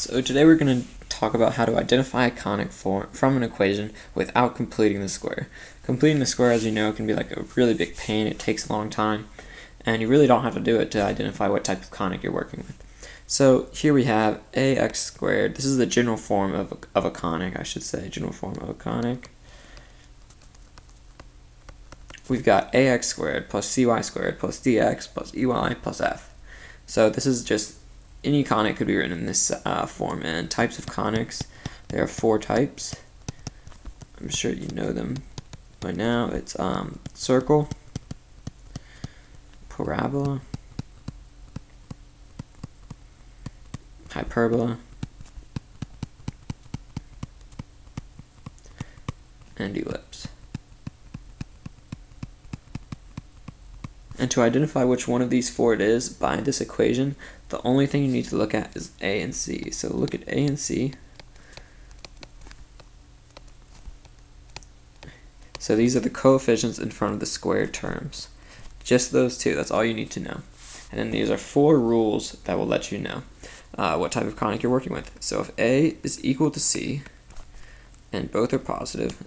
So today we're going to talk about how to identify a conic form from an equation without completing the square. Completing the square, as you know, can be like a really big pain. It takes a long time, and you really don't have to do it to identify what type of conic you're working with. So here we have ax squared. This is the general form of a, of a conic, I should say, general form of a conic. We've got ax squared plus cy squared plus dx plus ey plus f. So this is just any conic could be written in this uh, form. And types of conics, there are four types. I'm sure you know them by now. It's um, circle, parabola, hyperbola, and ellipse. And to identify which one of these four it is by this equation, the only thing you need to look at is A and C. So look at A and C. So these are the coefficients in front of the squared terms. Just those two, that's all you need to know. And then these are four rules that will let you know uh, what type of conic you're working with. So if A is equal to C, and both are positive,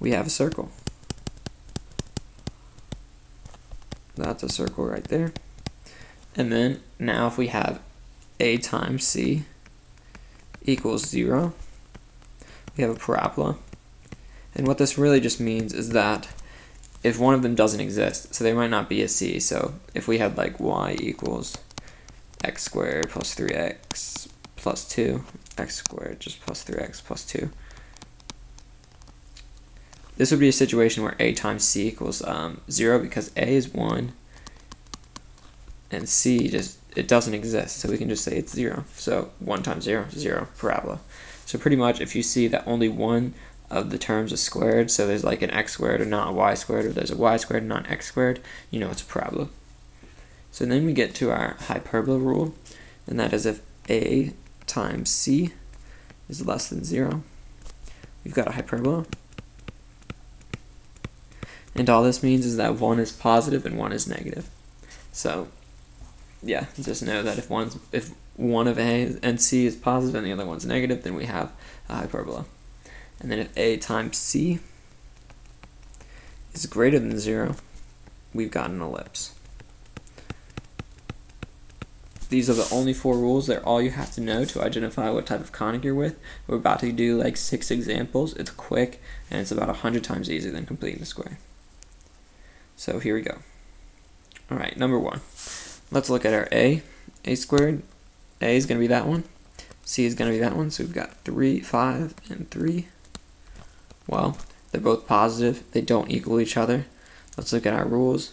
we have a circle. That's a circle right there. And then now if we have a times c equals 0, we have a parabola. And what this really just means is that if one of them doesn't exist, so they might not be a c, so if we had like y equals x squared plus 3x plus 2, x squared just plus 3x plus 2, this would be a situation where a times c equals um, 0 because a is 1 and c just it doesn't exist. So we can just say it's 0 so 1 times 0 0 parabola. So pretty much if you see that only one of the terms is squared so there's like an x squared or not a y squared or there's a y squared and not an x squared you know it's a parabola. So then we get to our hyperbola rule and that is if a times c is less than 0 we've got a hyperbola and all this means is that one is positive and one is negative. So, yeah, just know that if one's if one of A and C is positive and the other one's negative, then we have a hyperbola. And then if A times C is greater than zero, we've got an ellipse. These are the only four rules. They're all you have to know to identify what type of conic you're with. We're about to do like six examples. It's quick and it's about a hundred times easier than completing the square. So here we go. All right, number one. Let's look at our A. A squared. A is going to be that one. C is going to be that one. So we've got 3, 5, and 3. Well, they're both positive. They don't equal each other. Let's look at our rules.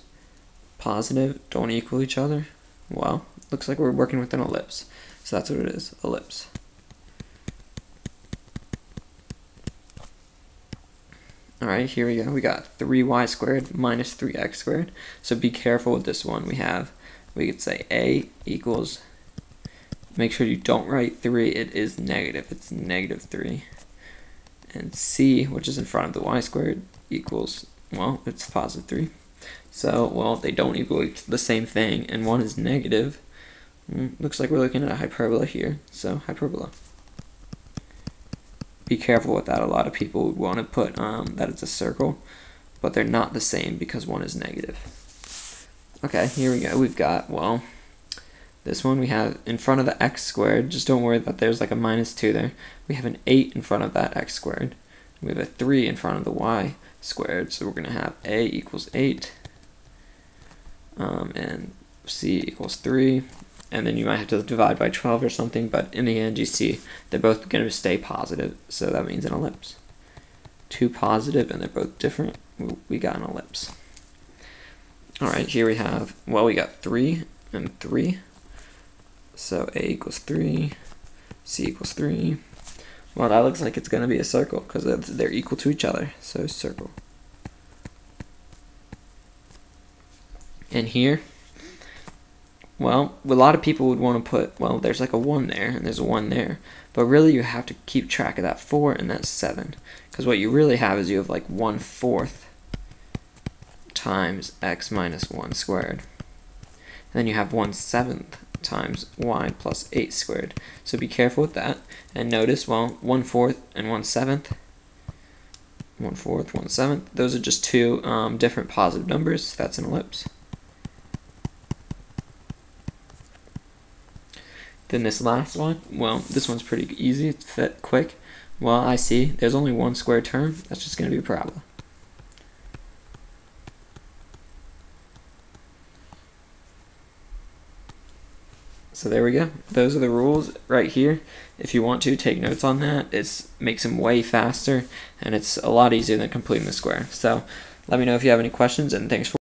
Positive don't equal each other. Well, looks like we're working with an ellipse. So that's what it is, ellipse. Alright, here we go. We got 3y squared minus 3x squared. So be careful with this one. We have, we could say a equals, make sure you don't write 3. It is negative. It's negative 3. And c, which is in front of the y squared, equals, well, it's positive 3. So, well, they don't equal the same thing, and one is negative. Mm, looks like we're looking at a hyperbola here. So, hyperbola be careful with that. A lot of people would want to put um, that it's a circle, but they're not the same because one is negative. Okay, here we go. We've got, well, this one we have in front of the x squared. Just don't worry that there's like a minus 2 there. We have an 8 in front of that x squared. We have a 3 in front of the y squared. So we're going to have a equals 8 um, and c equals 3 and then you might have to divide by 12 or something, but in the end you see they're both going to stay positive, so that means an ellipse. Two positive and they're both different, we got an ellipse. Alright, here we have, well we got 3 and 3, so A equals 3, C equals 3. Well, that looks like it's going to be a circle, because they're equal to each other, so circle. And here, well, a lot of people would want to put, well, there's like a 1 there, and there's a 1 there. But really, you have to keep track of that 4 and that 7. Because what you really have is you have like 1 fourth times x minus 1 squared. And then you have 1 seventh times y plus 8 squared. So be careful with that. And notice, well, 1 fourth and 1 seventh, 1 fourth, 1 seventh, those are just two um, different positive numbers. That's an ellipse. Then this last one, well, this one's pretty easy, it's fit quick. Well, I see there's only one square term, that's just going to be a parabola. So there we go. Those are the rules right here. If you want to, take notes on that. It makes them way faster, and it's a lot easier than completing the square. So let me know if you have any questions, and thanks for